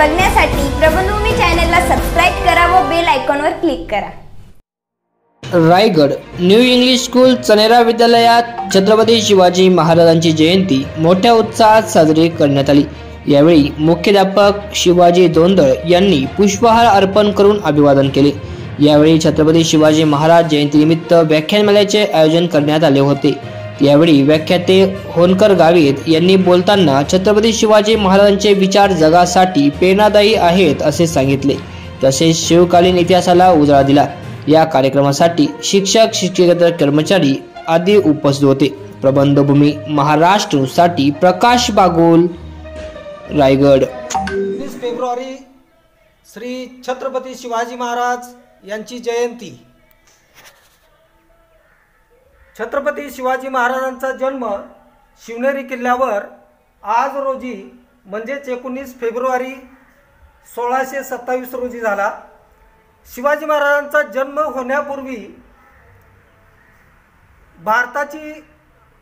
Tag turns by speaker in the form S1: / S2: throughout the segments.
S1: बघण्यासाठी प्रबलभूमी चॅनलला सबस्क्राईब करा व बेल आयकॉनवर क्लिक करा.
S2: Raigad new English school Chanera विद्यालयात छत्रपती शिवाजी महाराजांची जयंती मोठ्या उत्साहात साजरी करण्यात आली. यावेळी मुख्याध्यापक शिवाजी दोंदळ यांनी पुष्पहार अर्पण करून अभिवादन केले. यावेळी छत्रपती शिवाजी महाराज जयंतीनिमित्त व्याख्यानमालेचे आयोजन करण्यात आले होते. यावेळी व्याख्याते होनकर गावित यांनी बोलताना छत्रपती शिवाजी महाराजांचे विचार जगासाठी प्रेरणादायी आहेत असे सांगितले. तसेच शिवकालीन इतिहासाला उजाळा दिला. या कार्यक्रमासाठी शिक्षक शिक्षकेतर कर्मचारी आदी उपस्थित होते. प्रबंधभूमी महाराष्ट्रसाठी प्रकाश बागोल रायगड.
S3: वीस फेब्रुवारी श्री छत्रपती शिवाजी महाराज यांची जयंती. छत्रपती शिवाजी महाराजांचा जन्म शिवनेरी किल्ल्यावर आज रोजी म्हणजेच एकोणीस फेब्रुवारी सोळाशे सत्तावीस रोजी झाला. शिवाजी महाराजांचा जन्म होण्यापूर्वी भारताची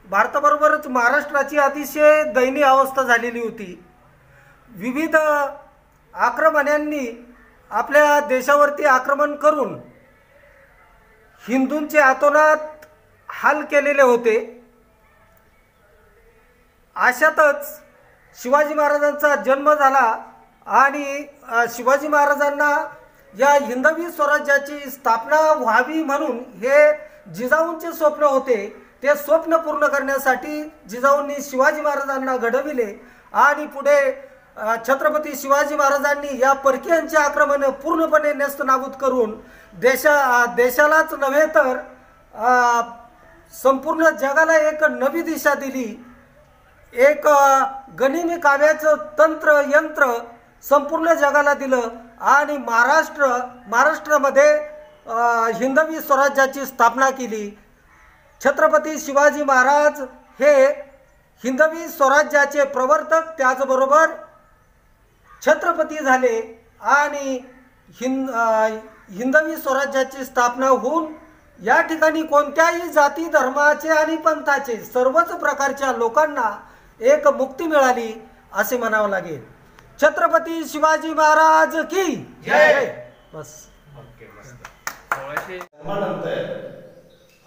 S3: भारताबरोबरच महाराष्ट्राची अतिशय दयनीय अवस्था झालेली होती. विविध आक्रमण्यांनी आपल्या देशावरती आक्रमण करून हिंदूंचे आतोनात हाल केलेले होते. अशातच शिवाजी महाराजांचा जन्म झाला आणि शिवाजी महाराजांना या हिंदवी स्वराज्याची स्थापना व्हावी म्हणून हे जिजाऊंचे स्वप्न होते. ते स्वप्न पूर्ण करण्यासाठी जिजाऊंनी शिवाजी महाराजांना घडविले आणि पुढे छत्रपती शिवाजी महाराजांनी या परकीयांचे आक्रमण पूर्णपणे नेस्तनाबूत करून देशा देशालाच नव्हे तर संपूर्ण जगाला एक नवी दिशा दिली. एक गनिमी काव्याचं तंत्र यंत्र संपूर्ण जगाला दिलं. आणि महाराष्ट्र महाराष्ट्रामध्ये हिंदवी स्वराज्याची स्थापना केली. छत्रपती शिवाजी महाराज हे हिंदवी स्वराज्याचे प्रवर्तक त्याचबरोबर छत्रपती झाले. आणि हिंद हिंदवी स्वराज्याची स्थापना होऊन या ठिकाणी कोणत्याही जाती धर्माचे आणि पंथाचे सर्वच प्रकारच्या लोकांना एक मुक्ती मिळाली असे म्हणावं लागेल. छत्रपती शिवाजी महाराज की जय! बस.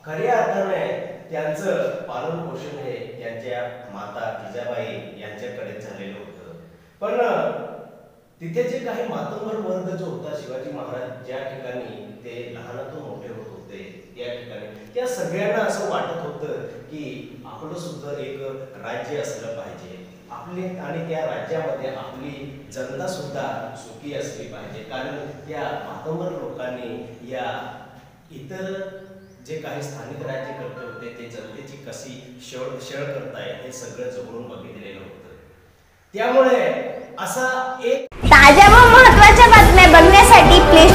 S4: खऱ्या अर्थाने त्यांचं पालन पोषण हे त्यांच्या माता जिजाबाई यांच्याकडे झालेलं होतं. पण तिथे जे काही मातंबर वर्ग जो होता शिवाजी महाराज ज्या ठिकाणी ते लहानातून मोठे होत त्या ठिकाणी. त्या सगळ्यांना असं वाटत होतं की आपलं सुद्धा एक राज्य असलं पाहिजे. आपले आणि त्या राज्यामध्ये आपली जनता सुद्धा सुखी असली पाहिजे. कारण त्या मातंबर लोकांनी या इतर जे काही स्थानिक राज्यकर्ते होते ते जनतेची कशी शळ शळ करताय हे सगळं जवळून बघितलेलं होतं. त्यामुळे असा एक
S1: ताज्या व महत्त्वाच्या बातम्या बघण्यासाठी प्ले